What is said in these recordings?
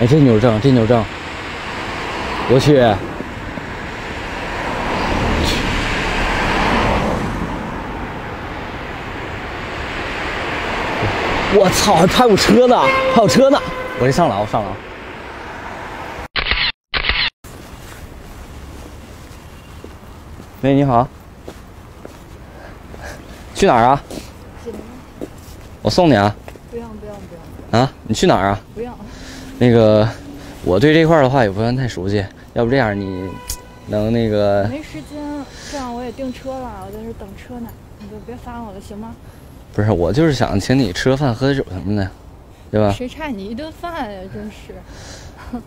哎，这牛正，这牛正，我去！我操，还拍我车呢，还有车呢！我这上了，我上了。喂，你好，去哪儿啊？我送你啊。不用不用不用啊，你去哪儿啊？那个，我对这块儿的话也不算太熟悉，要不这样，你能那个？没时间，这样我也订车了，我在这等车呢，你就别烦我了，行吗？不是，我就是想请你吃个饭、喝酒什么的，对吧？谁差你一顿饭呀？真是。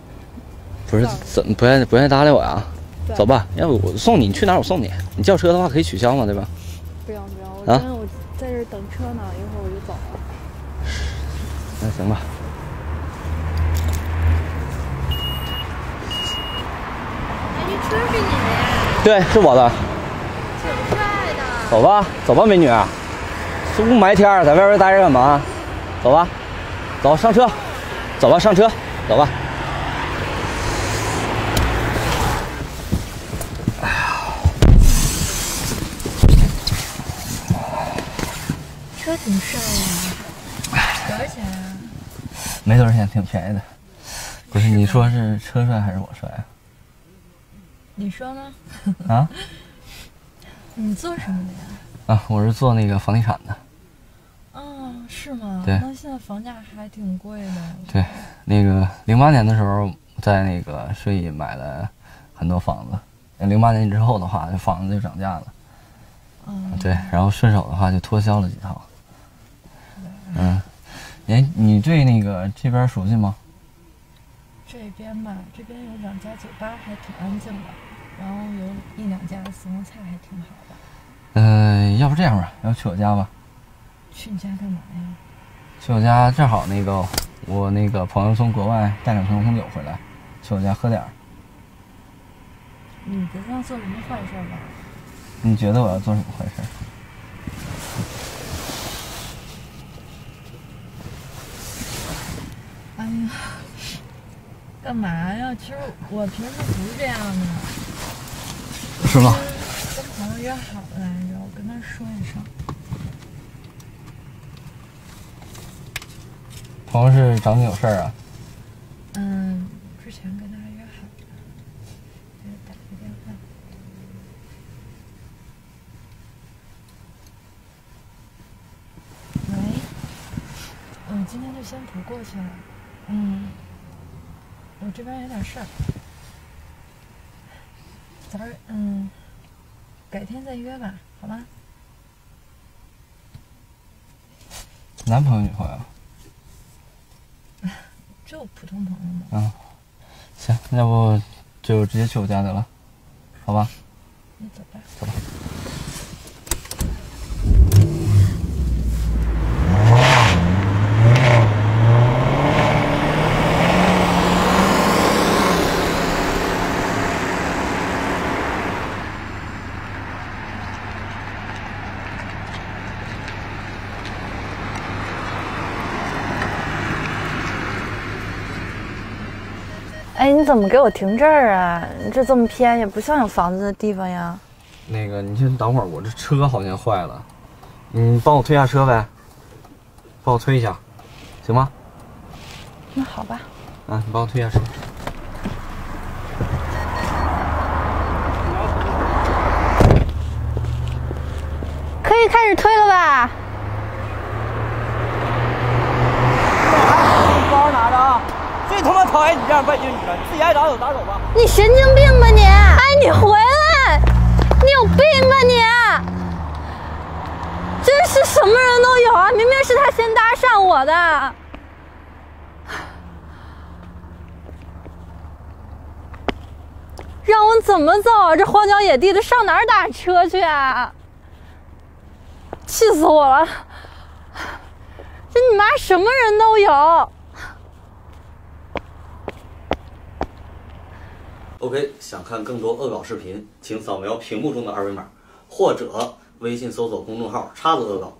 不是，怎么不愿意不愿意搭理我呀？走吧，要不我送你，你去哪儿我送你。你叫车的话可以取消嘛，对吧？不用不用，我真我在这等车呢，一会儿我就走了。那行吧。哎，这车是你的呀？对，是我的。挺帅的。走吧，走吧，美女。这雾霾天在外边待着干嘛？走吧，走上车，走吧上车，走吧。哎呀，车挺帅呀，多少钱啊？没多少钱，挺便宜的。不是，你说是车帅还是我帅啊？你说呢？啊？你做什么的呀？啊，我是做那个房地产的。是吗？对，那现在房价还挺贵的。对，那个零八年的时候，在那个顺义买了很多房子。零八年之后的话，这房子就涨价了。嗯。对，然后顺手的话就脱销了几套。嗯。哎，你对那个这边熟悉吗？这边吧，这边有两家酒吧还挺安静的，然后有一两家私房菜还挺好的。嗯，要不这样吧，要不去我家吧。去你家干嘛呀？去我家正好那个，我那个朋友从国外带两瓶红酒回来，去我家喝点儿。你不是要做什么坏事吧？你觉得我要做什么坏事？哎呀，干嘛呀？其实我平时不是这样的。是吗？跟朋友约好了来着，我跟他说一声。朋友是找你有事儿啊？嗯，之前跟他约好的，给他打个电话。喂，嗯，今天就先不过去了。嗯，我这边有点事儿，早点嗯，改天再约吧，好吗？男朋友女朋友？就普通朋友嘛。嗯，行，要不就直接去我家得了，好吧？你走吧。走吧。哎，你怎么给我停这儿啊？这这么偏，也不像有房子的地方呀。那个，你先等会儿，我这车好像坏了，你帮我推下车呗，帮我推一下，行吗？那好吧。啊，你帮我推下车。可以开始推了吧？他妈讨厌你这样拜金女了，你自己爱咋走咋走吧。你神经病吧你！哎，你回来！你有病吧你！真是什么人都有啊！明明是他先搭讪我的，让我怎么走啊？这荒郊野地的，上哪儿打车去啊？气死我了！这你妈什么人都有。OK，想看更多恶搞视频，请扫描屏幕中的二维码，或者微信搜索公众号“叉子恶搞”。